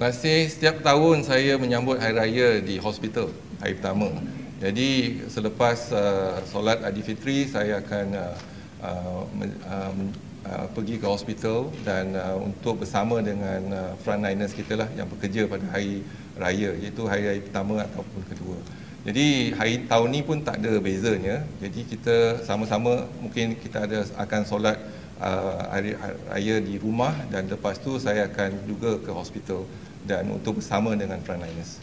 Masih setiap tahun saya menyambut Hari Raya di hospital, hari pertama. Jadi selepas uh, solat Aidilfitri saya akan uh, uh, uh, uh, pergi ke hospital dan uh, untuk bersama dengan uh, frontliners kita lah yang bekerja pada hari raya iaitu hari raya pertama ataupun kedua. Jadi hari tahun ni pun tak ada bezanya. Jadi kita sama-sama mungkin kita ada akan solat uh, hari raya di rumah dan lepas tu saya akan juga ke hospital dan untuk bersama dengan frontliners.